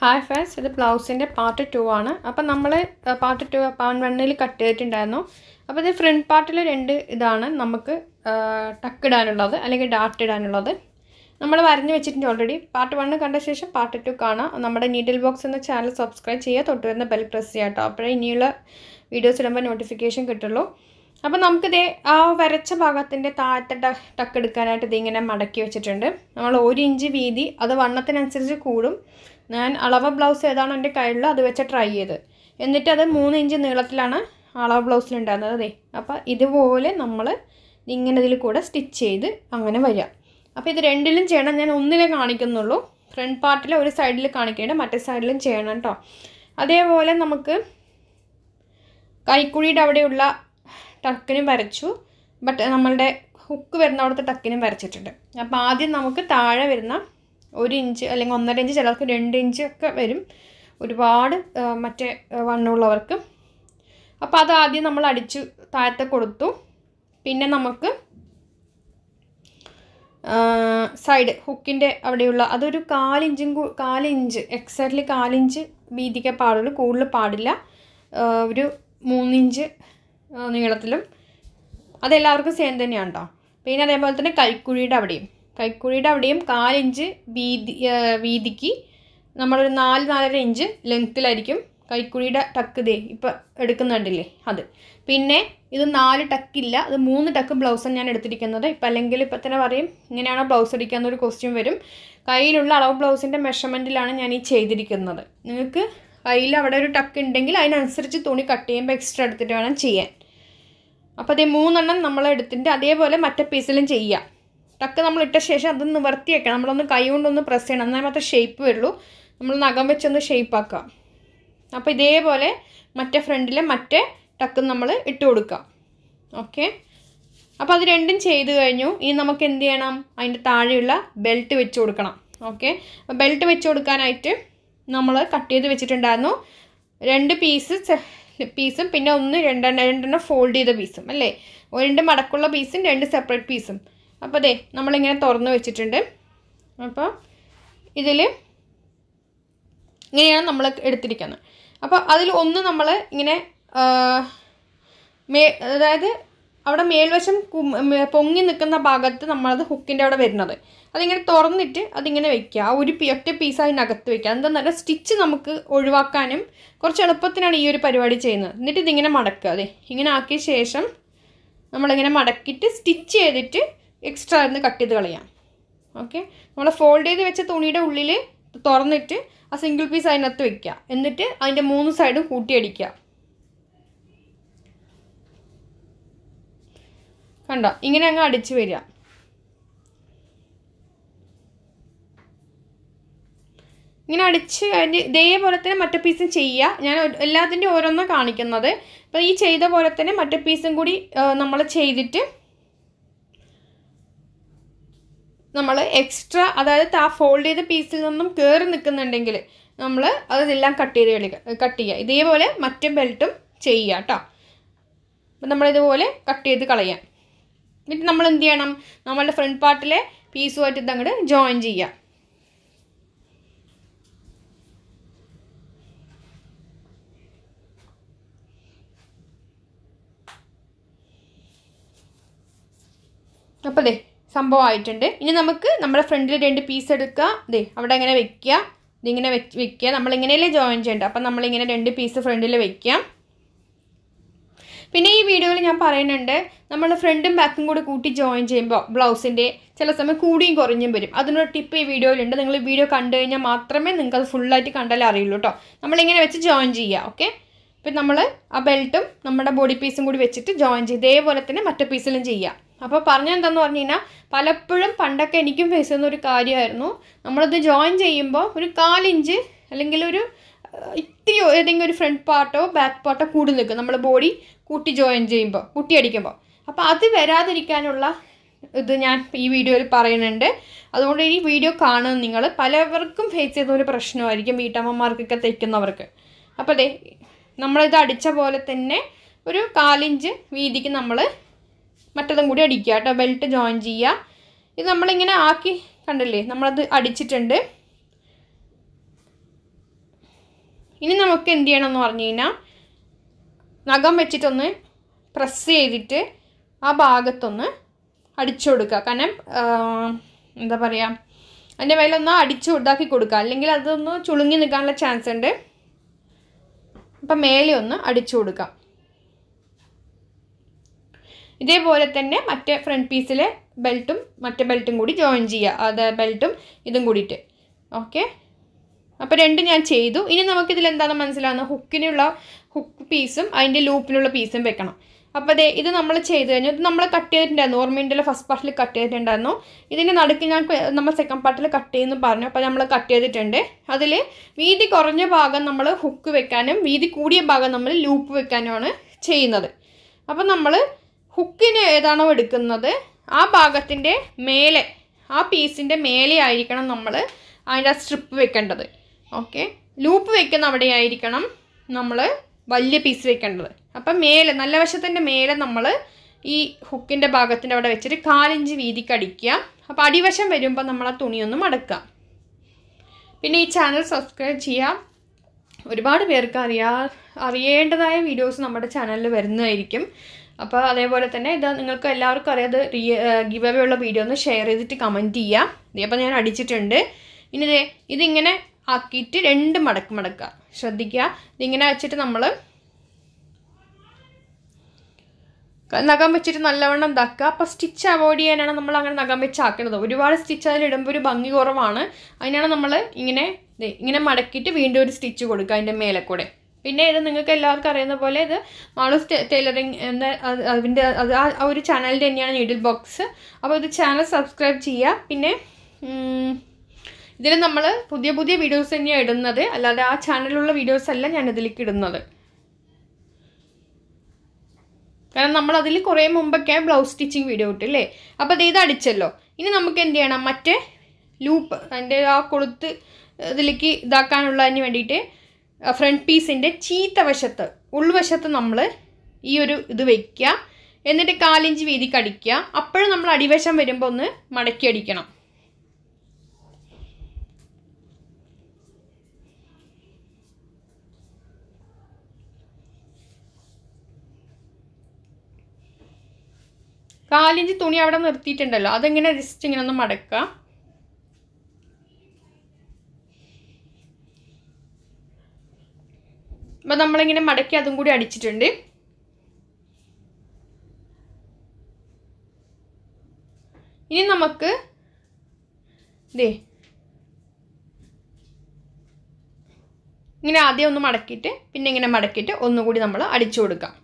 Hi friends ഇത് ബ്ലൗസിന്റെ part two ആണ്. അപ്പം നമ്മൾ പാർട്ട് ടു പാർട്ട് വണ്ണിൽ കട്ട് ചെയ്തിട്ടുണ്ടായിരുന്നു. അപ്പോൾ ഇത് ഫ്രണ്ട് പാർട്ടിൽ രണ്ട് ഇതാണ് നമുക്ക് ടക്ക് ഇടാനുള്ളത് അല്ലെങ്കിൽ ഡാർട്ട് ഇടാനുള്ളത്. നമ്മൾ വരഞ്ഞ് വെച്ചിട്ടുണ്ട് ഓൾറെഡി പാർട്ട് വണ്ണ് കണ്ട ശേഷം പാർട്ട് ടു കാണാം. നമ്മുടെ നീഡിൽ ബോക്സ് എന്ന ചാനൽ സബ്സ്ക്രൈബ് ചെയ്യുക. തൊട്ട് വരുന്ന ബെൽ പ്രസ് ചെയ്യുക കേട്ടോ അപ്പോഴേ ഇനിയുള്ള വീഡിയോസ് ഇടുമ്പോൾ നോട്ടിഫിക്കേഷൻ കിട്ടുള്ളൂ. അപ്പോൾ നമുക്കിതേ ആ വരച്ച ഭാഗത്തിന്റെ താഴത്തെ ടക്ക് എടുക്കാനായിട്ട് ഇതിങ്ങനെ മടക്കി വെച്ചിട്ടുണ്ട്. നമ്മൾ ഒരു ഇഞ്ച് വീതി അത് വണ്ണത്തിനനുസരിച്ച് കൂടും. ഞാൻ അളവ് ബ്ലൗസ് ഏതാണോ എന്റെ കയ്യിലുള്ളത് അത് വെച്ച് ട്രൈ ചെയ്ത്. എന്നിട്ട് അത് മൂന്ന് ഇഞ്ച് നീളത്തിലാണ് അളവ് ബ്ലൗസിലുണ്ടായിരുന്നത് അതെ അപ്പോൾ ഇതുപോലെ നമ്മൾ ഇങ്ങനെ ഇതിൽ കൂടെ സ്റ്റിച്ച് ചെയ്ത് അങ്ങനെ വരിക. അപ്പോൾ ഇത് രണ്ടിലും ചെയ്യണം. ഞാൻ ഒന്നിലേ കാണിക്കുന്നുള്ളൂ. ഫ്രണ്ട് പാർട്ടിൽ ഒരു സൈഡിൽ കാണിക്കേണ്ട മറ്റേ സൈഡിലും ചെയ്യണം കേട്ടോ അതേപോലെ നമുക്ക് കൈക്കുഴിയുടെ അവിടെയുള്ള ടക്കിനും വരച്ചു. ബട്ട് നമ്മളുടെ ഹുക്ക് വരുന്ന അവിടുത്തെ ടക്കിനും വരച്ചിട്ടുണ്ട്. അപ്പോൾ ആദ്യം നമുക്ക് താഴെ വരുന്ന ഒരു ഇഞ്ച് അല്ലെങ്കിൽ ഒന്നര ഇഞ്ച് ചിലർക്ക് രണ്ട് ഇഞ്ച് ഒക്കെ വരും. ഒരുപാട് മറ്റേ വണ്ണമുള്ളവർക്ക് അപ്പോൾ അത് ആദ്യം നമ്മൾ അടിച്ച് താഴത്തെ കൊടുത്തു. പിന്നെ നമുക്ക് സൈഡ് ഹുക്കിന്റെ അവിടെയുള്ള അതൊരു കാലിഞ്ചും കാലിഞ്ച് എക്സാക്ട്ലി കാലിഞ്ച് വീതിക്കേ പാടുള്ളൂ കൂടുതൽ പാടില്ല. ഒരു മൂന്നിഞ്ച് നീളത്തിലും. അതെല്ലാവർക്കും സെയിം തന്നെയാണ് കേട്ടോ പിന്നെ അതേപോലെ തന്നെ കൈക്കുഴിയുടെ അവിടെയും. കൈക്കുഴിയുടെ അവിടെയും കാലിഞ്ച് വീതി വീതിക്ക് നമ്മളൊരു നാല് നാലര ഇഞ്ച് ലെങ്ത്തിലായിരിക്കും കൈക്കുഴിയുടെ ടക്ക് ദേ ഇപ്പം എടുക്കുന്നുണ്ടല്ലേ? അത്. പിന്നെ ഇത് നാല് ടക്കില്ല അത് മൂന്ന് ടക്ക് ബ്ലൗസാണ് ഞാൻ എടുത്തിരിക്കുന്നത്. ഇപ്പം അല്ലെങ്കിൽ ഇപ്പം തന്നെ പറയും ഇങ്ങനെയാണോ ബ്ലൗസ് അടിക്കുക എന്നൊരു ക്വസ്റ്റ്യൻ വരും. കയ്യിലുള്ള അളവ് ബ്ലൗസിന്റെ മെഷർമെന്റിലാണ് ഞാൻ ഈ ചെയ്തിരിക്കുന്നത്. നിങ്ങൾക്ക് കയ്യിൽ അവിടെ ഒരു ടക്ക് ഉണ്ടെങ്കിൽ അതിനനുസരിച്ച് തുണി കട്ട് ചെയ്യുമ്പോൾ എക്സ്ട്രാ എടുത്തിട്ട് വേണം ചെയ്യാൻ. അപ്പോൾ അതേ മൂന്നെണ്ണം നമ്മൾ എടുത്തിട്ട് അതേപോലെ മറ്റേ പീസിലും ചെയ്യാം. ടക്ക് നമ്മൾ ഇട്ട ശേഷം അത് നിവർത്തി വെക്കണം. നമ്മളൊന്ന് കൈ കൊണ്ടൊന്ന് പ്രസ് ചെയ്യണം. എന്നാൽ മാത്രമേ ഷേപ്പ് വരുള്ളൂ. നമ്മൾ നഖം വെച്ചൊന്ന് ഷേപ്പ് ആക്കാം. അപ്പോൾ ഇതേപോലെ മറ്റേ ഫ്രണ്ടിലെ മറ്റേ ടക്ക് നമ്മൾ ഇട്ട് കൊടുക്കാം. ഓക്കെ അപ്പോൾ അത് രണ്ടും ചെയ്ത് കഴിഞ്ഞു. ഇനി നമുക്ക് എന്ത് ചെയ്യണം? അതിന്റെ താഴെയുള്ള ബെൽറ്റ് വെച്ച് കൊടുക്കണം. ഓക്കെ ബെൽറ്റ് വെച്ച് കൊടുക്കാനായിട്ട് നമ്മൾ കട്ട് ചെയ്ത് വെച്ചിട്ടുണ്ടായിരുന്നു. രണ്ട് പീസ് പീസും പിന്നെ ഒന്ന് രണ്ടെണ്ണം രണ്ടെണ്ണം ഫോൾഡ് ചെയ്ത പീസും അല്ലേ? രണ്ട് മടക്കുള്ള പീസും രണ്ട് സെപ്പറേറ്റ് പീസും അപ്പോൾ അതെ നമ്മളിങ്ങനെ തുറന്ന് വെച്ചിട്ടുണ്ട്. അപ്പോൾ ഇതിൽ ഇങ്ങനെയാണ് നമ്മൾ എടുത്തിരിക്കുന്നത്. അപ്പോൾ അതിൽ ഒന്ന് നമ്മൾ ഇങ്ങനെ മേ അതായത് അവിടെ മേൽവശം പൊങ്ങി നിൽക്കുന്ന ഭാഗത്ത് നമ്മളത് ഹുക്കിന്റെ അവിടെ വരുന്നത്. അതിങ്ങനെ തുറന്നിട്ട് അതിങ്ങനെ വെക്കുക. ആ ഒരു ഒറ്റ പീസ് അതിനകത്ത് വെക്കുക. എന്താണെന്നല്ല സ്റ്റിച്ച് നമുക്ക് ഒഴിവാക്കാനും കുറച്ച് എളുപ്പത്തിനാണ് ഈ ഒരു പരിപാടി ചെയ്യുന്നത്. എന്നിട്ട് ഇതിങ്ങനെ മടക്കുക. അതെ ഇങ്ങനെ ആക്കിയ ശേഷം നമ്മളിങ്ങനെ മടക്കിയിട്ട് സ്റ്റിച്ച് ചെയ്തിട്ട് എക്സ്ട്രാ ഇരുന്ന് കട്ട് ചെയ്ത് കളയാം ഓക്കെ നമ്മൾ ഫോൾഡ് ചെയ്ത് വെച്ച തുണിയുടെ ഉള്ളിൽ തുറന്നിട്ട് ആ സിംഗിൾ പീസ് അതിനകത്ത് വെക്കുക എന്നിട്ട് അതിന്റെ മൂന്ന് സൈഡും കൂട്ടിയടിക്കുക കണ്ടോ? ഇങ്ങനെ അങ്ങ് അടിച്ച് വരിക ഇങ്ങനെ അടിച്ച് കഴിഞ്ഞ് ഇതേപോലെ തന്നെ മറ്റേ പീസും ചെയ്യുക ഞാൻ എല്ലാത്തിന്റെയും ഓരോന്നാണ് കാണിക്കുന്നത്. അപ്പോൾ ഈ ചെയ്ത പോലെ തന്നെ മറ്റേ പീസും കൂടി നമ്മൾ ചെയ്തിട്ട് നമ്മൾ എക്സ്ട്രാ അതായത് ആ ഫോൾഡ് ചെയ്ത പീസിൽ നിന്നും കയറി നിൽക്കുന്നുണ്ടെങ്കിൽ നമ്മൾ അതെല്ലാം കട്ട് ചെയ്ത് കളിക്കുക കട്ട് ചെയ്യുക. ഇതേപോലെ മറ്റേ ബെൽറ്റും ചെയ്യുക കേട്ടോ അപ്പം നമ്മളിതുപോലെ കട്ട് ചെയ്ത് കളയാം. എന്നിട്ട് നമ്മൾ എന്ത് ചെയ്യണം? നമ്മളുടെ ഫ്രണ്ട് പാർട്ടിലെ പീസുമായിട്ട് ഇത് അങ്ങോട്ട് ജോയിൻ ചെയ്യുക. അപ്പോൾ ദേ സംഭവം ആയിട്ടുണ്ട് ഇനി നമുക്ക് നമ്മുടെ ഫ്രണ്ടിൽ രണ്ട് പീസ് എടുക്കുക ദേ അവിടെ ഇങ്ങനെ വെക്കുക ഇതിങ്ങനെ വെച്ച് വെക്കുക നമ്മളിങ്ങനെയല്ലേ ജോയിൻ ചെയ്യേണ്ടത്? അപ്പം നമ്മളിങ്ങനെ രണ്ട് പീസ് ഫ്രണ്ടിൽ വെക്കാം പിന്നെ ഈ വീഡിയോയിൽ ഞാൻ പറയുന്നുണ്ട് നമ്മൾ ഫ്രണ്ടും ബാക്കും കൂടി കൂട്ടി ജോയിൻ ചെയ്യുമ്പോൾ ബ്ലൗസിന്റെ ചില സമയം കൂടിയും കുറഞ്ഞും വരും. അതിനൊരു ടിപ്പ് ഈ വീഡിയോയിലുണ്ട്. നിങ്ങൾ വീഡിയോ കണ്ടു കഴിഞ്ഞാൽ മാത്രമേ നിങ്ങൾക്ക് അത് ഫുള്ളായിട്ട് കണ്ടാലേ അറിയുള്ളൂ കേട്ടോ നമ്മളിങ്ങനെ വെച്ച് ജോയിൻ ചെയ്യുക ഓക്കെ ഇപ്പം നമ്മൾ ആ ബെൽറ്റും നമ്മുടെ ബോഡി പീസും കൂടി വെച്ചിട്ട് ജോയിൻ ചെയ്യും ഇതേപോലെ തന്നെ മറ്റേ പീസിലും ചെയ്യുക അപ്പോൾ പറഞ്ഞെന്താന്ന് പറഞ്ഞു കഴിഞ്ഞാൽ പലപ്പോഴും പണ്ടൊക്കെ എനിക്കും ഫേസ് ചെയ്യുന്ന ഒരു കാര്യമായിരുന്നു. നമ്മളത് ജോയിൻ ചെയ്യുമ്പോൾ ഒരു കാലിഞ്ച് അല്ലെങ്കിൽ ഒരു ഇത്തിരി ഏതെങ്കിലും ഒരു ഫ്രണ്ട് പാർട്ടോ ബാക്ക് പാർട്ടോ കൂടി നിൽക്കും. നമ്മൾ ബോഡി കൂട്ടി ജോയിൻ ചെയ്യുമ്പോൾ കൂട്ടി അടിക്കുമ്പോൾ അപ്പോൾ അത് വരാതിരിക്കാനുള്ള ഇത് ഞാൻ ഈ വീഡിയോയിൽ പറയുന്നുണ്ട്. അതുകൊണ്ട് ഈ വീഡിയോ കാണുന്ന നിങ്ങൾ പലവർക്കും ഫേസ് ചെയ്യുന്ന ഒരു പ്രശ്നമായിരിക്കും വീട്ടമ്മമാർക്കൊക്കെ തയ്ക്കുന്നവർക്ക് അപ്പോൾ അതെ നമ്മളിത് അടിച്ച പോലെ തന്നെ ഒരു കാലിഞ്ച് വീതിക്ക് നമ്മൾ മറ്റതും കൂടി അടിക്കുക കേട്ടോ. ബെൽറ്റ് ജോയിൻ ചെയ്യുക. ഇത് നമ്മളിങ്ങനെ ആക്കി കണ്ടില്ലേ? നമ്മളത് അടിച്ചിട്ടുണ്ട്. ഇനി നമുക്ക് എന്ത് ചെയ്യണം എന്ന് പറഞ്ഞു കഴിഞ്ഞാൽ നഖം വെച്ചിട്ടൊന്ന് പ്രസ് ചെയ്തിട്ട് ആ ഭാഗത്തൊന്ന് അടിച്ചു കൊടുക്കുക. കാരണം എന്താ പറയുക അതിന്റെ മേലൊന്ന് അടിച്ചു ഇതാക്കി കൊടുക്കുക. അല്ലെങ്കിൽ അതൊന്ന് ചുളുങ്ങി നിൽക്കാനുള്ള ചാൻസ് ഉണ്ട്. അപ്പം മേലെ ഒന്ന് അടിച്ചു കൊടുക്കാം. ഇതേപോലെ തന്നെ മറ്റേ ഫ്രണ്ട് പീസിലെ ബെൽറ്റും മറ്റേ ബെൽറ്റും കൂടി ജോയിൻ ചെയ്യുക. അത് ബെൽറ്റും ഇതും കൂടിയിട്ട്. ഓക്കെ അപ്പോൾ രണ്ടും ഞാൻ ചെയ്തു. ഇനി നമുക്കിതിൽ എന്താണെന്ന് മനസ്സിലാവുന്നത്? ഹുക്കിനുള്ള ഹുക്ക് പീസും അതിന്റെ ലൂപ്പിനുള്ള പീസും വെക്കണം. അപ്പോൾ അതെ ഇത് നമ്മൾ ചെയ്ത് കഴിഞ്ഞു. ഇത് നമ്മൾ കട്ട് ചെയ്തിട്ടുണ്ടായിരുന്നു. ഓർമ്മയുണ്ടല്ലോ? ഫസ്റ്റ് പാർട്ടിൽ കട്ട് ചെയ്തിട്ടുണ്ടായിരുന്നു. ഇതിന്റെ നടുക്ക് ഞാൻ നമ്മൾ സെക്കൻഡ് പാർട്ടിൽ കട്ട് ചെയ്യുമെന്ന് പറഞ്ഞു. അപ്പോൾ നമ്മൾ കട്ട് ചെയ്തിട്ടുണ്ട്. അതിൽ വീതി കുറഞ്ഞ ഭാഗം നമ്മൾ ഹുക്ക് വെക്കാനും വീതി കൂടിയ ഭാഗം നമ്മൾ ലൂപ്പ് വെക്കാനുമാണ് ചെയ്യുന്നത്. അപ്പോൾ നമ്മൾ ഹുക്കിന് ഏതാണോ എടുക്കുന്നത്? ആ ഭാഗത്തിന്റെ മേലെ ആ പീസിന്റെ മേലെ ആയിരിക്കണം നമ്മൾ അതിന്റെ സ്ട്രിപ്പ് വെക്കേണ്ടത്. ഓക്കെ ലൂപ്പ് വെക്കുന്ന അവിടെ ആയിരിക്കണം നമ്മൾ വലിയ പീസ് വെക്കേണ്ടത്. അപ്പം മേലെ നല്ല വശത്തിന്റെ മേലെ നമ്മൾ ഈ ഹുക്കിന്റെ ഭാഗത്തിന്റെ അവിടെ വെച്ചിട്ട് കാലിഞ്ച് വീതിക്ക് അടിക്കുക. അപ്പോൾ അടിവശം വരുമ്പോൾ നമ്മൾ ആ തുണിയൊന്നും മടക്കുക. പിന്നെ ഈ ചാനൽ സബ്സ്ക്രൈബ് ചെയ്യാം ഒരുപാട് പേർക്ക് അറിയാ അറിയേണ്ടതായ വീഡിയോസ് നമ്മുടെ ചാനലിൽ വരുന്നതായിരിക്കും. അപ്പോൾ അതേപോലെ തന്നെ ഇത് നിങ്ങൾക്ക് എല്ലാവർക്കും അറിയാം അത് റീ ഗിവ് അവേ ഉള്ള വീഡിയോ ഒന്ന് ഷെയർ ചെയ്തിട്ട് കമന്റ് ചെയ്യാം. അപ്പോൾ ഞാൻ അടിച്ചിട്ടുണ്ട്. ഇനി ഇതിങ്ങനെ ആക്കിയിട്ട് രണ്ട് മടക്ക് മടക്കുക. ശ്രദ്ധിക്കുക. ഇതിങ്ങനെ വെച്ചിട്ട് നമ്മൾ നഖം വെച്ചിട്ട് നല്ലവണ്ണം ഇതാക്കുക. അപ്പോൾ സ്റ്റിച്ച് അവോയ്ഡ് ചെയ്യാനാണ് നമ്മൾ അങ്ങനെ നഖം വെച്ച് ആക്കുന്നത്. ഒരുപാട് സ്റ്റിച്ച് അതിലിടുമ്പോൾ ഒരു ഭംഗി കുറവാണ്. അതിനാണ് നമ്മൾ ഇങ്ങനെ ഇങ്ങനെ മടക്കിയിട്ട് വീണ്ടും ഒരു സ്റ്റിച്ച് കൊടുക്കുക അതിന്റെ മേലെ കൂടെ. പിന്നെ ഇത് നിങ്ങൾക്ക് എല്ലാവർക്കും അറിയുന്ന പോലെ ഇത് മാളൂസ് ടൈലറിങ് എന്ന അത് അതിന്റെ അത് ആ ആ ഒരു ചാനലിന്റെ തന്നെയാണ് നീഡിൽ ബോക്സ് അപ്പോൾ ഇത് ചാനൽ സബ്സ്ക്രൈബ് ചെയ്യുക. പിന്നെ ഇതിൽ നമ്മൾ പുതിയ പുതിയ വീഡിയോസ് തന്നെയാണ് ഇടുന്നത്. അല്ലാതെ ആ ചാനലിലുള്ള വീഡിയോസ് അല്ല ഞാൻ ഇതിലേക്ക് ഇടുന്നത്. കാരണം നമ്മൾ അതിൽ കുറേ മുമ്പൊക്കെ ബ്ലൗസ് സ്റ്റിച്ചിങ് വീഡിയോ ഇട്ടില്ലേ? അപ്പോൾ അത് ഇത് അടിച്ചല്ലോ. ഇനി നമുക്ക് എന്ത് ചെയ്യണം? മറ്റേ ലൂപ്പ് അതിന്റെ ആ കൊളുത്ത് ഇതിലേക്ക് ഇതാക്കാനുള്ളതിന് വേണ്ടിയിട്ട് ഫ്രണ്ട് പീസിന്റെ ചീത്ത വശത്ത് ഉൾവശത്ത് നമ്മൾ ഈ ഒരു ഇത് വയ്ക്കുക എന്നിട്ട് കാലിഞ്ച് വീതി അടിക്കുക അപ്പോഴും നമ്മൾ അടിവശം വരുമ്പോൾ ഒന്ന് മടക്കി അടിക്കണം. കാലിഞ്ച് തുണി അവിടെ നിർത്തിയിട്ടുണ്ടല്ലോ. അതെങ്ങനെ ജസ്റ്റ് ഇങ്ങനെ ഒന്ന് മടക്കുക അപ്പം നമ്മളിങ്ങനെ മടക്കി അതും കൂടി അടിച്ചിട്ടുണ്ട്. ഇനി നമുക്ക് ദേ ഇങ്ങനെ ആദ്യം ഒന്ന് മടക്കിയിട്ട് പിന്നെ ഇങ്ങനെ മടക്കിയിട്ട് ഒന്നുകൂടി നമ്മൾ അടിച്ചു കൊടുക്കാം.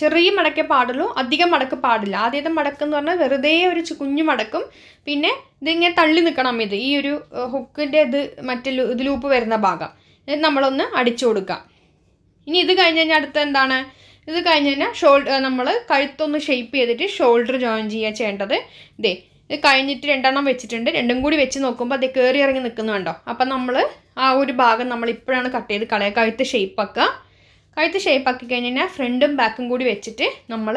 ചെറിയ മടക്കേ പാടുള്ളൂ അധികം മടക്ക് പാടില്ല. ആദ്യത്തെ മടക്ക് എന്ന് പറഞ്ഞാൽ വെറുതെ ഒരു കുഞ്ഞു മടക്കും. പിന്നെ ഇതിങ്ങനെ തള്ളി നിൽക്കണം ഇത്. ഈ ഒരു ഹുക്കിന്റെ ഇത് മറ്റേ ഇത് ലൂപ്പ് വരുന്ന ഭാഗം. ഇത് നമ്മളൊന്ന് അടിച്ചു കൊടുക്കാം. ഇനി ഇത് കഴിഞ്ഞ് കഴിഞ്ഞാൽ അടുത്ത എന്താണ്? ഇത് കഴിഞ്ഞ് കഴിഞ്ഞാൽ ഷോൾഡർ നമ്മൾ കഴുത്തൊന്ന് ഷെയ്പ്പ് ചെയ്തിട്ട് ഷോൾഡർ ജോയിൻ ചെയ്യുക ചെയ്യേണ്ടത്. ഇതേ ഇത് കഴിഞ്ഞിട്ട് രണ്ടെണ്ണം വെച്ചിട്ടുണ്ട്. രണ്ടും കൂടി വെച്ച് നോക്കുമ്പോൾ അത് കയറി ഇറങ്ങി നിൽക്കുന്നുണ്ടോ? അപ്പം നമ്മൾ ആ ഒരു ഭാഗം നമ്മൾ ഇപ്പോഴാണ് കട്ട് ചെയ്ത് കളയുക കഴുത്ത് ഷേപ്പ് ആക്കുക. കഴുത്ത് ഷേപ്പ് ആക്കി കഴിഞ്ഞ് കഴിഞ്ഞാൽ ഫ്രണ്ടും ബാക്കും കൂടി വെച്ചിട്ട് നമ്മൾ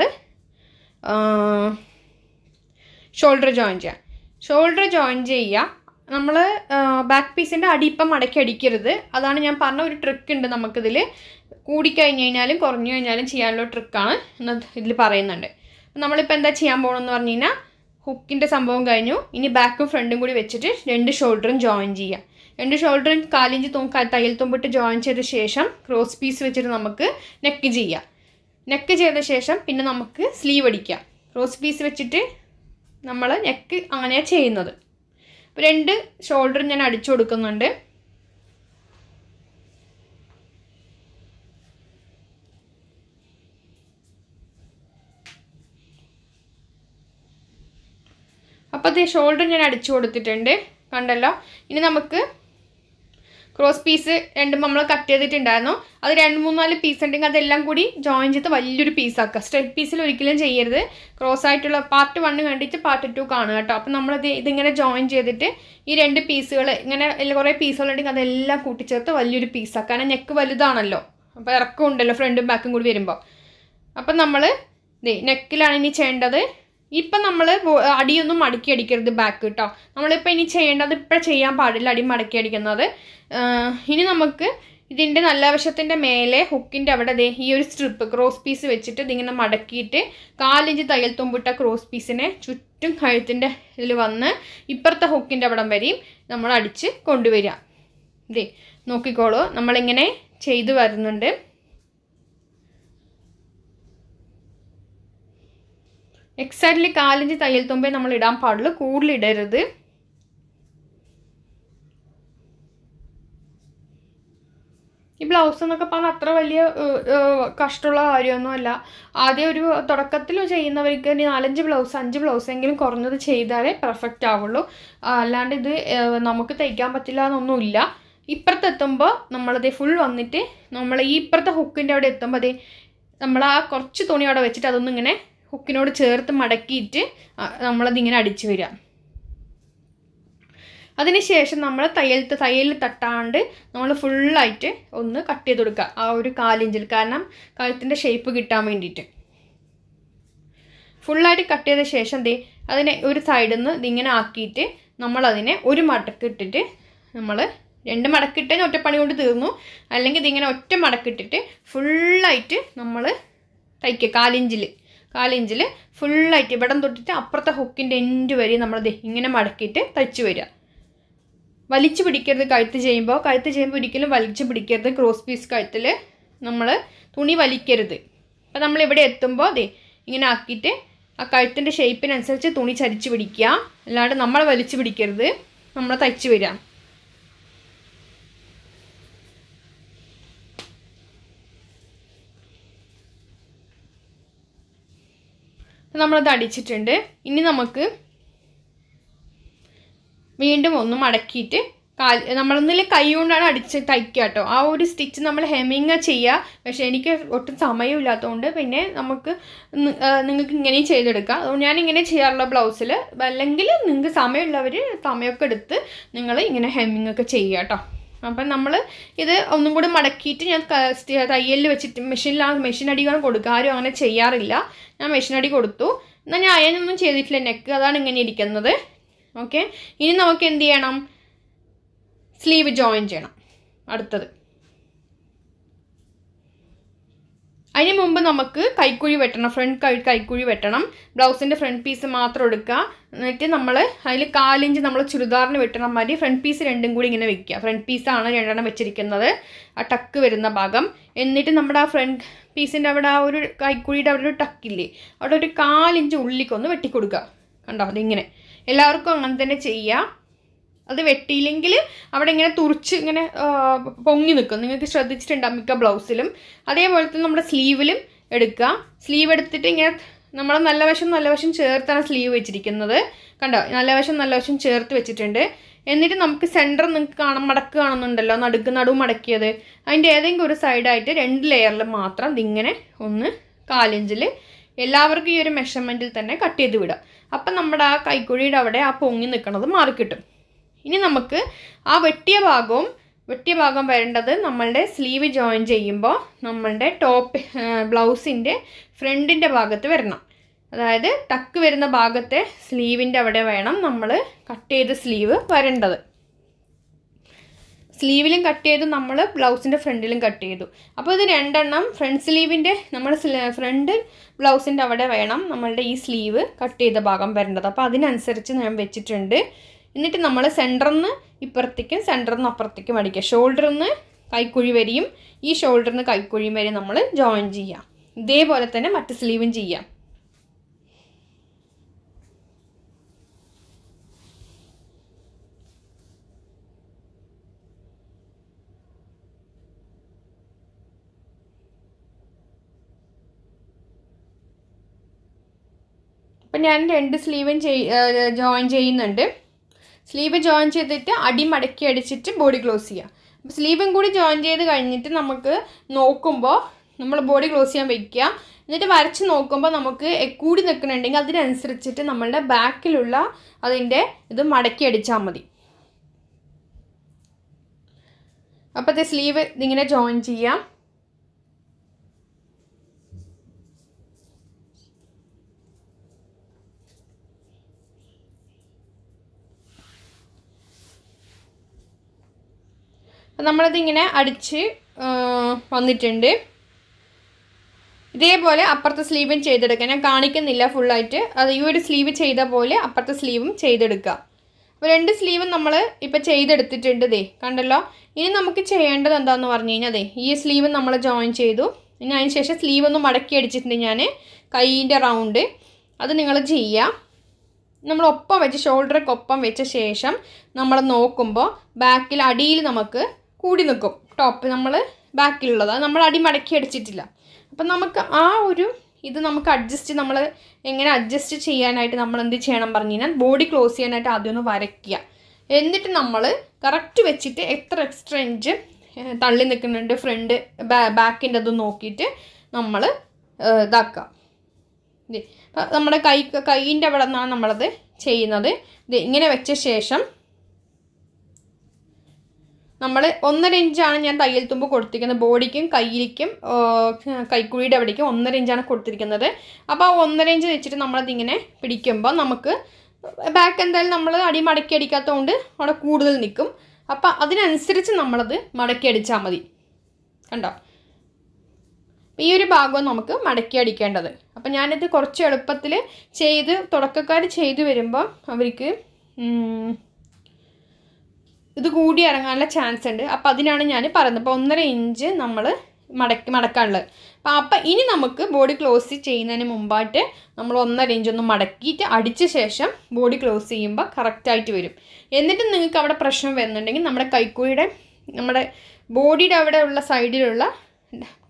ഷോൾഡർ ജോയിൻ ചെയ്യാം. ഷോൾഡർ ജോയിൻ ചെയ്യുക നമ്മൾ ബാക്ക് പീസിന്റെ അടിയിപ്പം മടക്കി അടിക്കരുത്. അതാണ് ഞാൻ പറഞ്ഞ ഒരു ട്രിക്ക് ഉണ്ട് നമുക്കിതിൽ കൂടിക്കഴിഞ്ഞ് കഴിഞ്ഞാലും കുറഞ്ഞു കഴിഞ്ഞാലും ചെയ്യാനുള്ള ട്രിക്കാണ് എന്ന് ഇതിൽ പറയുന്നുണ്ട്. നമ്മളിപ്പോൾ എന്താ ചെയ്യാൻ പോകണമെന്ന് പറഞ്ഞു കഴിഞ്ഞാൽ ഹുക്കിന്റെ സംഭവം കഴിഞ്ഞു. ഇനി ബാക്കും ഫ്രണ്ടും കൂടി വെച്ചിട്ട് രണ്ട് ഷോൾഡറും ജോയിൻ ചെയ്യുക രണ്ട് ഷോൾഡറും കാലിഞ്ച് തയ്യൽ തുമ്പിട്ട് ജോയിൻ ചെയ്ത ശേഷം ക്രോസ് പീസ് വെച്ചിട്ട് നമുക്ക് നെക്ക് ചെയ്യാം. നെക്ക് ചെയ്ത ശേഷം പിന്നെ നമുക്ക് സ്ലീവ് അടിക്കാം. ക്രോസ് പീസ് വെച്ചിട്ട് നമ്മൾ നെക്ക് അങ്ങനെയാണ് ചെയ്യുന്നത്. അപ്പോൾ രണ്ട് ഷോൾഡറും ഞാൻ അടിച്ചു കൊടുക്കുന്നുണ്ട്. അപ്പോൾ അത് ഷോൾഡർ ഞാൻ അടിച്ചു കൊടുത്തിട്ടുണ്ട്. കണ്ടല്ലോ? ഇനി നമുക്ക് ക്രോസ് പീസ് രണ്ടും നമ്മൾ കട്ട് ചെയ്തിട്ടുണ്ടായിരുന്നു. അത് രണ്ട് മൂന്ന് നാല് പീസ് ഉണ്ടെങ്കിൽ അതെല്ലാം കൂടി ജോയിൻ ചെയ്ത് വലിയൊരു പീസാക്കുക സ്റ്റെപ്പ് പീസിൽ ഒരിക്കലും ചെയ്യരുത്. ക്രോസ് ആയിട്ടുള്ള പാർട്ട് വണ്ണ് കണ്ടിട്ട് പാർട്ട് ടു കാണുക കേട്ടോ. അപ്പം നമ്മളത് ഇതിങ്ങനെ ജോയിൻ ചെയ്തിട്ട് ഈ രണ്ട് പീസുകൾ ഇങ്ങനെ കുറേ പീസുകളുണ്ടെങ്കിൽ അതെല്ലാം കൂട്ടിച്ചേർത്ത് വലിയൊരു പീസാക്കുക കാരണം നെക്ക് വലുതാണല്ലോ. അപ്പോൾ ഇറക്കം ഉണ്ടല്ലോ ഫ്രണ്ടും ബാക്കും കൂടി വരുമ്പോൾ അപ്പം നമ്മൾ നെക്കിലാണ് ഇനി ചെയ്യേണ്ടത് ഇപ്പം നമ്മൾ അടിയൊന്നും മടക്കി അടിക്കരുത് ബാക്ക് കേട്ടോ നമ്മളിപ്പോൾ ഇനി ചെയ്യേണ്ടത് ഇപ്പോൾ ചെയ്യാൻ പാടില്ല അടി മടക്കി അടിക്കുന്നത്. ഇനി നമുക്ക് ഇതിന്റെ നല്ല വശത്തിന്റെ മേലെ ഹുക്കിന്റെ അവിടെ ദേ ഈ ഒരു സ്ട്രിപ്പ് ക്രോസ് പീസ് വെച്ചിട്ട് ഇതിങ്ങനെ മടക്കിയിട്ട് കാലിഞ്ച് തയ്യൽ തുമ്പിട്ട ക്രോസ് പീസിനെ ചുറ്റും കഴുത്തിന്റെ ഇതിൽ വന്ന് ഇപ്പുറത്തെ ഹുക്കിന്റെ അവിടം വരെയും നമ്മൾ അടിച്ച് കൊണ്ടുവരിക. ദേ നോക്കിക്കോളൂ. നമ്മളിങ്ങനെ ചെയ്തു വരുന്നുണ്ട്. എക്സാക്ട്ലി കാലിഞ്ച് തയ്യൽ തുമ്പേ നമ്മൾ ഇടാൻ പാടുള്ളൂ. കൂടുതൽ ഇടരുത്. ഈ ബ്ലൗസ് എന്നൊക്കെ പറഞ്ഞാൽ അത്ര വലിയ കഷ്ടമുള്ള കാര്യമൊന്നുമല്ല. ആദ്യം ഒരു തുടക്കത്തിൽ ചെയ്യുന്നവർക്ക് ഇനി നാലഞ്ച് ബ്ലൗസ് അഞ്ച് ബ്ലൗസ് എങ്കിലും കുറഞ്ഞത് ചെയ്താലേ പെർഫെക്റ്റ് ആവുള്ളൂ. അല്ലാണ്ട് ഇത് നമുക്ക് തയ്ക്കാൻ പറ്റില്ല എന്നൊന്നുമില്ല. ഇപ്പുറത്തെത്തുമ്പോൾ നമ്മളത് ഫുൾ വന്നിട്ട് നമ്മൾ ഈ ഇപ്പുറത്തെ ഹുക്കിന്റെ അവിടെ എത്തുമ്പോൾ അതേ നമ്മൾ ആ കുറച്ച് തുണി അവിടെ വെച്ചിട്ട് അതൊന്നും ഇങ്ങനെ ഹുക്കിനോട് ചേർത്ത് മടക്കിയിട്ട് നമ്മളതിങ്ങനെ അടിച്ചു വരിക. അതിനുശേഷം നമ്മൾ തയ്യൽ തയ്യൽ തട്ടാണ്ട് നമ്മൾ ഫുള്ളായിട്ട് ഒന്ന് കട്ട് ചെയ്ത് കൊടുക്കുക. ആ ഒരു കാലിഞ്ചിൽ. കാരണം കഴുത്തിന്റെ ഷേപ്പ് കിട്ടാൻ വേണ്ടിയിട്ട്. ഫുള്ളായിട്ട് കട്ട് ചെയ്ത ശേഷം ദേ അതിനെ ഒരു സൈഡിൽ നിന്ന് ഇതിങ്ങനെ ആക്കിയിട്ട് നമ്മളതിനെ ഒരു മടക്കിട്ടിട്ട് നമ്മൾ രണ്ട് മടക്കിട്ടതിന് ഒറ്റപ്പണി കൊണ്ട് തീർന്നു. അല്ലെങ്കിൽ ഇതിങ്ങനെ ഒറ്റ മടക്കിട്ടിട്ട് ഫുള്ളായിട്ട് നമ്മൾ തയ്ക്കുക. കാലിഞ്ചിൽ കാലിഞ്ചിൽ ഫുള്ളായിട്ട് ഇവിടം തൊട്ടിട്ട് അപ്പുറത്തെ ഹുക്കിന്റെ എൻഡ് വരെ നമ്മൾ ദേ ഇങ്ങനെ മടക്കിയിട്ട് തയ്ച്ചു വരിക. വലിച്ചു പിടിക്കരുത് കഴുത്ത് ചെയ്യുമ്പോൾ കഴുത്ത് ചെയ്യുമ്പോൾ ഒരിക്കലും വലിച്ചു പിടിക്കരുത്. ക്രോസ് പീസ് കഴുത്തിൽ നമ്മൾ തുണി വലിക്കരുത്. അപ്പം നമ്മൾ ഇവിടെ എത്തുമ്പോൾ അതെ ഇങ്ങനെ ആക്കിയിട്ട് ആ കഴുത്തിന്റെ ഷേപ്പിനനുസരിച്ച് തുണി ചരിച്ച് പിടിക്കുക. അല്ലാണ്ട് നമ്മൾ വലിച്ചു പിടിക്കരുത്. നമ്മൾ തയ്ച്ച് വരിക. നമ്മളത് അടിച്ചിട്ടുണ്ട്. ഇനി നമുക്ക് വീണ്ടും ഒന്ന് മടക്കിയിട്ട് കാൽ നമ്മളൊന്നിൽ കൈ കൊണ്ടാണ് അടിച്ച് തയ്ക്കുക കേട്ടോ ആ ഒരു സ്റ്റിച്ച് നമ്മൾ ഹെമ്മിങ് ചെയ്യുക പക്ഷേ എനിക്ക് ഒട്ടും സമയമില്ലാത്തതുകൊണ്ട് പിന്നെ നമുക്ക് നിങ്ങൾക്ക് ഇങ്ങനെയും ചെയ്തെടുക്കാം. അതുകൊണ്ട് ഞാൻ ഇങ്ങനെ ചെയ്യാറുള്ള ബ്ലൗസിൽ അല്ലെങ്കിൽ നിങ്ങൾക്ക് സമയമുള്ളവർ സമയമൊക്കെ എടുത്ത് നിങ്ങൾ ഇങ്ങനെ ഹെമ്മിങ് ഒക്കെ ചെയ്യുക കേട്ടോ അപ്പം നമ്മൾ ഇത് ഒന്നും കൂടി മടക്കിയിട്ട് ഞാൻ തയ്യലിൽ വെച്ചിട്ട് മെഷീനിലാണ് മെഷീൻ അടിക്കാൻ കൊടുക്കുക. ആരും അങ്ങനെ ചെയ്യാറില്ല. ഞാൻ മെഷീൻ അടി കൊടുത്തു. എന്നാൽ ഞാൻ അയനൊന്നും ചെയ്തിട്ടില്ല. നെക്ക് അതാണ് ഇങ്ങനെ ഇരിക്കുന്നത്. ഓക്കെ? ഇനി നമുക്ക് എന്ത് ചെയ്യണം? സ്ലീവ് ജോയിൻ ചെയ്യണം. അടുത്തത്. അതിന് മുമ്പ് നമുക്ക് കൈക്കുഴി വെട്ടണം. ഫ്രണ്ട് കൈ കൈക്കുഴി വെട്ടണം. ബ്ലൗസിന്റെ ഫ്രണ്ട് പീസ് മാത്രം എടുക്കുക. എന്നിട്ട് നമ്മൾ അതിൽ കാലിഞ്ച് നമ്മൾ ചുരിദാറിന് വെട്ടണം മാതിരി ഫ്രണ്ട് പീസ് രണ്ടും കൂടി ഇങ്ങനെ വെക്കുക. ഫ്രണ്ട് പീസാണ് രണ്ടെണ്ണം വെച്ചിരിക്കുന്നത്. ആ ടക്ക് വരുന്ന ഭാഗം. എന്നിട്ട് നമ്മുടെ ആ ഫ്രണ്ട് പീസിന്റെ അവിടെ ആ ഒരു കൈക്കുഴിയുടെ അവിടെ ഒരു ടക്കില്ലേ അവിടെ ഒരു കാലിഞ്ച് ഉള്ളിക്കൊന്ന് വെട്ടിക്കൊടുക്കുക. കണ്ടോ? അതിങ്ങനെ. എല്ലാവർക്കും അങ്ങനെ തന്നെ ചെയ്യുക അത് വെട്ടിയില്ലെങ്കിൽ അവിടെ ഇങ്ങനെ തുറിച്ച് ഇങ്ങനെ പൊങ്ങി നിൽക്കും. നിങ്ങൾക്ക് ശ്രദ്ധിച്ചിട്ടുണ്ടാകും മിക്ക ബ്ലൗസിലും? അതേപോലെ തന്നെ നമ്മുടെ സ്ലീവിലും എടുക്കുക. സ്ലീവ് എടുത്തിട്ട് ഇങ്ങനെ നമ്മൾ നല്ല വശം നല്ല വശം ചേർത്താണ് സ്ലീവ് വെച്ചിരിക്കുന്നത്. കണ്ടോ? നല്ല വശം നല്ല വശം ചേർത്ത് വെച്ചിട്ടുണ്ട്. എന്നിട്ട് നമുക്ക് സെന്റർ നിങ്ങൾക്ക് കാണാൻ മടക്ക് കാണുന്നുണ്ടല്ലോ. നടുക്ക് നടു മടക്കിയത്. അതിന്റെ ഏതെങ്കിലും ഒരു സൈഡായിട്ട് രണ്ട് ലെയറിൽ മാത്രം ഇതിങ്ങനെ ഒന്ന് കാലിഞ്ചിൽ എല്ലാവർക്കും ഈ ഒരു മെഷർമെന്റിൽ തന്നെ കട്ട് ചെയ്ത് വിടുക. അപ്പം നമ്മുടെ ആ കൈക്കുഴിയുടെ അവിടെ ആ പൊങ്ങി നിൽക്കുന്നത് മാറിക്കിട്ടും. ഇനി നമുക്ക് ആ വെട്ടിയ ഭാഗവും വെട്ടിയ ഭാഗം വരേണ്ടത് നമ്മളുടെ സ്ലീവ് ജോയിൻ ചെയ്യുമ്പോൾ നമ്മളുടെ ടോപ്പ് ബ്ലൗസിന്റെ ഫ്രണ്ടിന്റെ ഭാഗത്ത് വരണം. അതായത് ടക്ക് വരുന്ന ഭാഗത്തെ സ്ലീവിന്റെ അവിടെ വേണം നമ്മൾ കട്ട് ചെയ്ത സ്ലീവ് വരേണ്ടത്. സ്ലീവിലും കട്ട് ചെയ്തു നമ്മൾ ബ്ലൗസിന്റെ ഫ്രണ്ടിലും കട്ട് ചെയ്തു. അപ്പോൾ ഇത് രണ്ടെണ്ണം ഫ്രണ്ട് സ്ലീവിന്റെ നമ്മൾ ഫ്രണ്ട് ബ്ലൗസിന്റെ അവിടെ വേണം നമ്മളുടെ ഈ സ്ലീവ് കട്ട് ചെയ്ത ഭാഗം വരേണ്ടത്. അപ്പോൾ അതിനനുസരിച്ച് ഞാൻ വെച്ചിട്ടുണ്ട് എന്നിട്ട് നമ്മൾ സെന്ററിൽ നിന്ന് ഇപ്പുറത്തേക്കും സെന്ററിൽ നിന്ന് അപ്പുറത്തേക്കും അടിക്കുക. ഷോൾഡറിൽ നിന്ന് കൈക്കുഴി വരെയും ഈ ഷോൾഡറിൽ നിന്ന് കൈക്കുഴിയും വരെ നമ്മൾ ജോയിൻ ചെയ്യാം ഇതേപോലെ തന്നെ മറ്റ് സ്ലീവും ചെയ്യാം. അപ്പം ഞാൻ രണ്ട് സ്ലീവും ചെയ് ജോയിൻ ചെയ്യുന്നുണ്ട്. സ്ലീവ് ജോയിൻ ചെയ്തിട്ട് അടി മടക്കി അടിച്ചിട്ട് ബോഡി ക്ലോസ് ചെയ്യാം. അപ്പോൾ സ്ലീവും കൂടി ജോയിൻ ചെയ്ത് കഴിഞ്ഞിട്ട് നമുക്ക് നോക്കുമ്പോൾ നമ്മൾ ബോഡി ക്ലോസ് ചെയ്യാൻ വയ്ക്കുക എന്നിട്ട് വരച്ച് നോക്കുമ്പോൾ നമുക്ക് കൂടി നിൽക്കുന്നുണ്ടെങ്കിൽ അതിനനുസരിച്ചിട്ട് നമ്മളുടെ ബാക്കിലുള്ള അതിന്റെ ഇത് മടക്കി അടിച്ചാൽ മതി. അപ്പോഴത്തെ സ്ലീവ് ഇതിങ്ങനെ ജോയിൻ ചെയ്യാം. അപ്പം നമ്മളതിങ്ങനെ അടിച്ച് വന്നിട്ടുണ്ട്. ഇതേപോലെ അപ്പുറത്തെ സ്ലീവും ചെയ്തെടുക്കുക. ഞാൻ കാണിക്കുന്നില്ല ഫുള്ളായിട്ട് അത് ഈ ഒരു സ്ലീവ് ചെയ്ത പോലെ അപ്പുറത്തെ സ്ലീവും ചെയ്തെടുക്കുക. അപ്പോൾ രണ്ട് സ്ലീവും നമ്മൾ ഇപ്പോൾ ചെയ്തെടുത്തിട്ടുണ്ട് ദേ കണ്ടല്ലോ? ഇനി നമുക്ക് ചെയ്യേണ്ടത് എന്താണെന്ന് പറഞ്ഞു കഴിഞ്ഞാൽ ദേ ഈ സ്ലീവ് നമ്മൾ ജോയിൻ ചെയ്തു. ഇനി അതിന് ശേഷം സ്ലീവ് ഒന്ന് മടക്കി അടിച്ചിട്ടുണ്ട് ഞാൻ കൈയിന്റെ റൗണ്ട് അത് നിങ്ങൾ ചെയ്യുക നമ്മൾ ഒപ്പം വെച്ച് ഷോൾഡറൊക്കെ ഒപ്പം വെച്ച ശേഷം നമ്മൾ നോക്കുമ്പോൾ ബാക്കിൽ അടിയിൽ നമുക്ക് കൂടി നിൽക്കും. ടോപ്പ് നമ്മൾ ബാക്കിലുള്ളത്. നമ്മൾ അടി മടക്കി അടിച്ചിട്ടില്ല. അപ്പം നമുക്ക് ആ ഒരു ഇത് നമുക്ക് അഡ്ജസ്റ്റ് നമ്മൾ എങ്ങനെ അഡ്ജസ്റ്റ് ചെയ്യാനായിട്ട് നമ്മൾ എന്ത് ചെയ്യണം പറഞ്ഞു കഴിഞ്ഞാൽ ബോഡി ക്ലോസ് ചെയ്യാനായിട്ട് ആദ്യം ഒന്ന് വരയ്ക്കുക. എന്നിട്ട് നമ്മൾ കറക്റ്റ് വെച്ചിട്ട് എത്ര എക്സ്ട്രാ ഇഞ്ച് തള്ളി നിൽക്കുന്നുണ്ട് ഫ്രണ്ട് ബാക്കിന്റെ അത് നോക്കിയിട്ട് നമ്മൾ ഇതാക്കുക. നമ്മുടെ കൈ കൈയിന്റെ അവിടെ നിന്നാണ് നമ്മളത് ചെയ്യുന്നത്. ഇത് ഇങ്ങനെ വെച്ച ശേഷം നമ്മൾ ഒന്നര ഇഞ്ചാണ് ഞാൻ തയ്യൽ തുമ്പ് കൊടുത്തിരിക്കുന്നത്. ബോഡിക്കും കയ്യിലേക്കും കൈക്കുഴിയുടെ അവിടേക്കും ഒന്നര ഇഞ്ചാണ് കൊടുത്തിരിക്കുന്നത്. അപ്പോൾ ആ ഒന്നര ഇഞ്ച് വെച്ചിട്ട് നമ്മളതിങ്ങനെ പിടിക്കുമ്പോൾ നമുക്ക് ബാക്ക് എന്തായാലും നമ്മൾ അടി മടക്കി അടിക്കാത്തതുകൊണ്ട് അവിടെ കൂടുതൽ നിൽക്കും അപ്പോൾ അതിനനുസരിച്ച് നമ്മളത് മടക്കി അടിച്ചാൽ മതി. കണ്ടോ? ഈ ഒരു ഭാഗവും നമുക്ക് മടക്കി അടിക്കേണ്ടത്. അപ്പം ഞാനിത് കുറച്ച് എളുപ്പത്തിൽ ചെയ്ത് തുടക്കക്കാർ ചെയ്തു വരുമ്പോൾ അവർക്ക് ഇത് കൂടി ഇറങ്ങാനുള്ള ചാൻസ് ഉണ്ട്. അപ്പോൾ അതിനാണ് ഞാൻ പറയുന്നത്. അപ്പോൾ ഒന്നര ഇഞ്ച് നമ്മൾ മടക്കി മടക്കാനുള്ളത്. അപ്പോൾ അപ്പം ഇനി നമുക്ക് ബോഡി ക്ലോസ് ചെയ്യുന്നതിന് മുമ്പായിട്ട് നമ്മൾ ഒന്നര ഇഞ്ച് ഒന്ന് മടക്കിയിട്ട് അടിച്ച ശേഷം ബോഡി ക്ലോസ് ചെയ്യുമ്പോൾ കറക്റ്റായിട്ട് വരും. എന്നിട്ട് നിങ്ങൾക്ക് അവിടെ പ്രശ്നം വരുന്നുണ്ടെങ്കിൽ നമ്മുടെ കൈക്കൂടെ നമ്മുടെ ബോഡിയുടെ അവിടെ ഉള്ള സൈഡിലുള്ള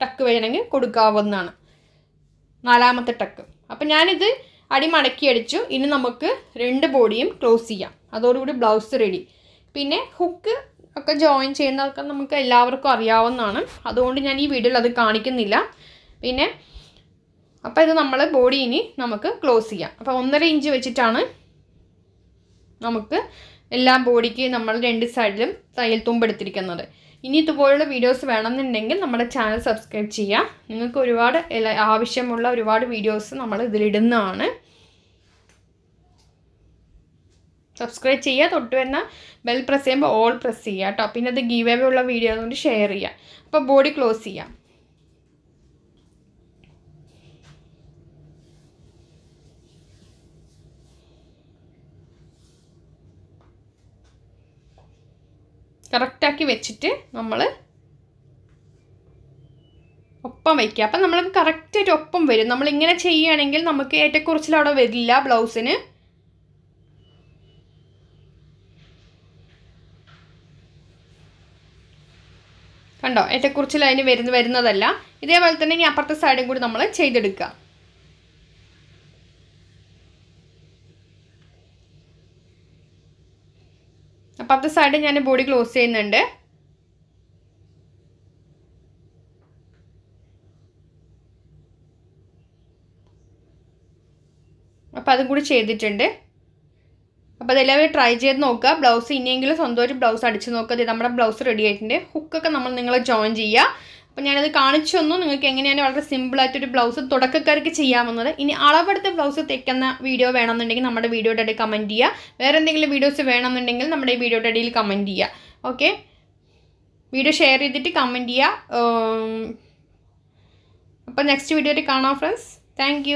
ടക്ക് വേണമെങ്കിൽ കൊടുക്കാവുന്നതാണ്. നാലാമത്തെ ടക്ക് അപ്പം ഞാനിത് അടി മടക്കി അടിച്ചു. ഇനി നമുക്ക് രണ്ട് ബോഡിയും ക്ലോസ് ചെയ്യാം. അതോടുകൂടി ബ്ലൗസ് റെഡി പിന്നെ ഹുക്ക് ഒക്കെ ജോയിൻ ചെയ്യുന്നതൊക്കെ നമുക്ക് എല്ലാവർക്കും അറിയാവുന്നതാണ്. അതുകൊണ്ട് ഞാൻ ഈ വീഡിയോയിൽ അത് കാണിക്കുന്നില്ല. പിന്നെ അപ്പോൾ ഇത് നമ്മൾ ബോഡി ഇനി നമുക്ക് ക്ലോസ് ചെയ്യാം. അപ്പോൾ ഒന്നര ഇഞ്ച് വെച്ചിട്ടാണ് നമുക്ക് എല്ലാ ബോഡിക്ക് നമ്മൾ രണ്ട് സൈഡിലും തയ്യൽ തുമ്പെടുത്തിരിക്കുന്നത് ഇനി ഇതുപോലുള്ള വീഡിയോസ് വേണമെന്നുണ്ടെങ്കിൽ നമ്മുടെ ചാനൽ സബ്സ്ക്രൈബ് ചെയ്യുക. നിങ്ങൾക്ക് ഒരുപാട് ആവശ്യമുള്ള ഒരുപാട് വീഡിയോസ് നമ്മൾ ഇതിലിടുന്നതാണ്. സബ്സ്ക്രൈബ് ചെയ്യുക. തൊട്ട് വന്ന ബെൽ പ്രസ് ചെയ്യുമ്പോൾ ഓൾ പ്രസ് ചെയ്യുക കേട്ടോ. പിന്നെ അത് ഗീവ് അവേ ഉള്ള വീഡിയോ കൊണ്ട് ഷെയർ ചെയ്യുക. അപ്പോൾ ബോഡി ക്ലോസ് ചെയ്യാം. കറക്റ്റാക്കി വെച്ചിട്ട് നമ്മൾ ഒപ്പം വയ്ക്കുക അപ്പം നമ്മൾക്ക് കറക്റ്റായിട്ട് ഒപ്പം വരും. നമ്മളിങ്ങനെ ചെയ്യുകയാണെങ്കിൽ നമുക്ക് ഏറ്റക്കുറച്ചിൽ അവിടെ വരില്ല ബ്ലൗസിന് കണ്ടോ? ഏറ്റക്കുറിച്ചിൽ ലൈൻ വരുന്ന വരുന്നതല്ല. ഇതേപോലെ തന്നെ ഇനി അപ്പുറത്തെ സൈഡും കൂടി നമ്മൾ ചെയ്തെടുക്കുക. അപ്പുറത്തെ സൈഡ് ഞാൻ ബോഡി ക്ലോസ് ചെയ്യുന്നുണ്ട്. അപ്പോൾ അതും കൂടി ചെയ്തിട്ടുണ്ട്. അപ്പോൾ ഇതെല്ലാവരും ട്രൈ ചെയ്ത് നോക്കുക. ബ്ലൗസ് ഇനിയെങ്കിലും സ്വന്തമായിട്ട് ബ്ലൗസ് അടിച്ച് നോക്കുക. നമ്മുടെ ബ്ലൗസ് റെഡി ആയിട്ടുണ്ട്. ഹുക്കൊക്കെ നമ്മൾ നിങ്ങൾ ജോയിൻ ചെയ്യുക. അപ്പോൾ ഞാനത് കാണിച്ചു തന്നു. നിങ്ങൾക്ക് എങ്ങനെയാണ് വളരെ സിമ്പിളായിട്ടൊരു ബ്ലൗസ് തുടക്കക്കാർക്ക് ചെയ്യാമെന്നത്. ഇനി അളവെടുത്ത് ബ്ലൗസ് തെക്കുന്ന വീഡിയോ വേണമെന്നുണ്ടെങ്കിൽ നമ്മുടെ വീഡിയോയുടെ ഇടയിൽ കമന്റ് ചെയ്യുക. വേറെ എന്തെങ്കിലും വീഡിയോസ് വേണമെന്നുണ്ടെങ്കിൽ നമ്മുടെ ഈ വീഡിയോയുടെ ഇടയിൽ കമന്റ് ചെയ്യുക. ഓക്കെ വീഡിയോ ഷെയർ ചെയ്തിട്ട് കമന്റ് ചെയ്യുക. അപ്പോൾ നെക്സ്റ്റ് വീഡിയോയിൽ കാണാം ഫ്രണ്ട്സ് താങ്ക്